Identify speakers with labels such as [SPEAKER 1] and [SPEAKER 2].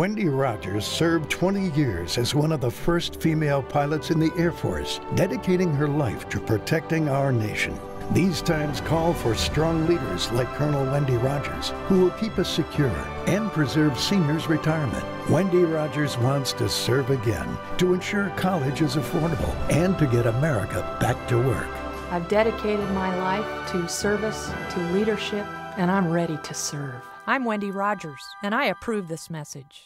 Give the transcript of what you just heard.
[SPEAKER 1] Wendy Rogers served 20 years as one of the first female pilots in the Air Force, dedicating her life to protecting our nation. These times call for strong leaders like Colonel Wendy Rogers, who will keep us secure and preserve seniors' retirement. Wendy Rogers wants to serve again to ensure college is affordable and to get America back to work.
[SPEAKER 2] I've dedicated my life to service, to leadership, and I'm ready to serve. I'm Wendy Rogers, and I approve this message.